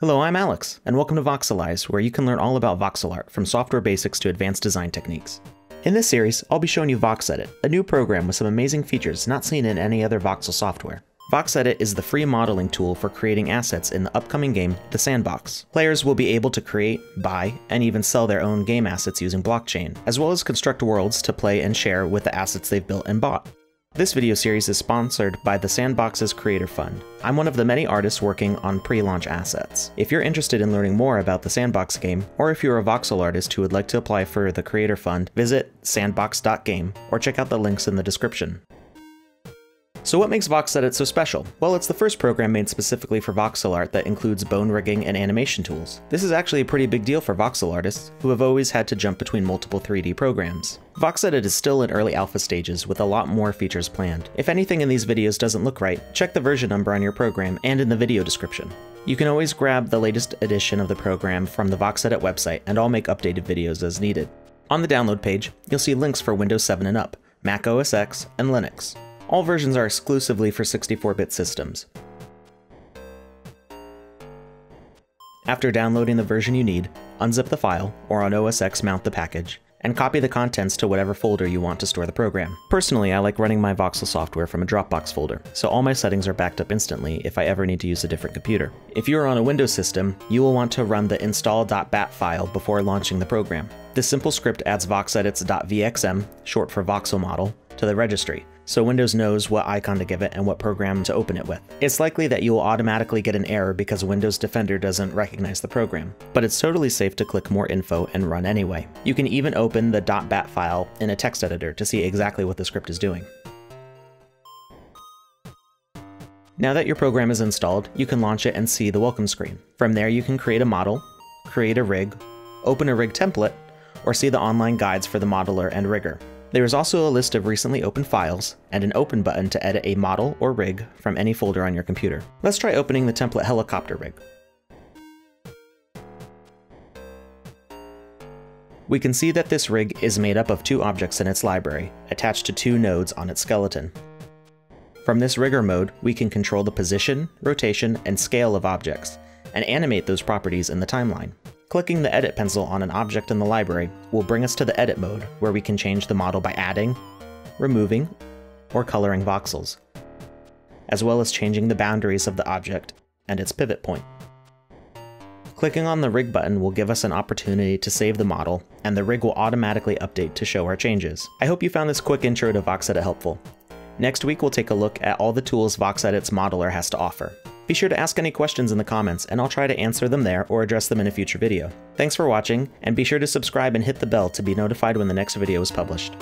Hello, I'm Alex, and welcome to Voxelize, where you can learn all about voxel art from software basics to advanced design techniques. In this series, I'll be showing you VoxEdit, a new program with some amazing features not seen in any other voxel software. VoxEdit is the free modeling tool for creating assets in the upcoming game, The Sandbox. Players will be able to create, buy, and even sell their own game assets using blockchain, as well as construct worlds to play and share with the assets they've built and bought. This video series is sponsored by the Sandbox's Creator Fund. I'm one of the many artists working on pre-launch assets. If you're interested in learning more about the Sandbox game, or if you're a voxel artist who would like to apply for the Creator Fund, visit sandbox.game or check out the links in the description. So what makes VoxEdit so special? Well, it's the first program made specifically for voxel art that includes bone rigging and animation tools. This is actually a pretty big deal for voxel artists, who have always had to jump between multiple 3D programs. VoxEdit is still in early alpha stages with a lot more features planned. If anything in these videos doesn't look right, check the version number on your program and in the video description. You can always grab the latest edition of the program from the VoxEdit website and I'll make updated videos as needed. On the download page, you'll see links for Windows 7 and up, Mac OS X, and Linux. All versions are exclusively for 64-bit systems. After downloading the version you need, unzip the file, or on OS X mount the package, and copy the contents to whatever folder you want to store the program. Personally, I like running my voxel software from a Dropbox folder, so all my settings are backed up instantly if I ever need to use a different computer. If you are on a Windows system, you will want to run the install.bat file before launching the program. This simple script adds VoxEdit's.vxm, short for voxel model, to the registry, so Windows knows what icon to give it and what program to open it with. It's likely that you will automatically get an error because Windows Defender doesn't recognize the program, but it's totally safe to click more info and run anyway. You can even open the .bat file in a text editor to see exactly what the script is doing. Now that your program is installed, you can launch it and see the welcome screen. From there you can create a model, create a rig, open a rig template, or see the online guides for the modeler and rigger. There is also a list of recently opened files, and an open button to edit a model or rig from any folder on your computer. Let's try opening the template helicopter rig. We can see that this rig is made up of two objects in its library, attached to two nodes on its skeleton. From this rigger mode, we can control the position, rotation, and scale of objects, and animate those properties in the timeline. Clicking the edit pencil on an object in the library will bring us to the edit mode, where we can change the model by adding, removing, or coloring voxels, as well as changing the boundaries of the object and its pivot point. Clicking on the rig button will give us an opportunity to save the model, and the rig will automatically update to show our changes. I hope you found this quick intro to VoxEdit helpful. Next week we'll take a look at all the tools VoxEdit's modeler has to offer. Be sure to ask any questions in the comments, and I'll try to answer them there or address them in a future video. Thanks for watching, and be sure to subscribe and hit the bell to be notified when the next video is published.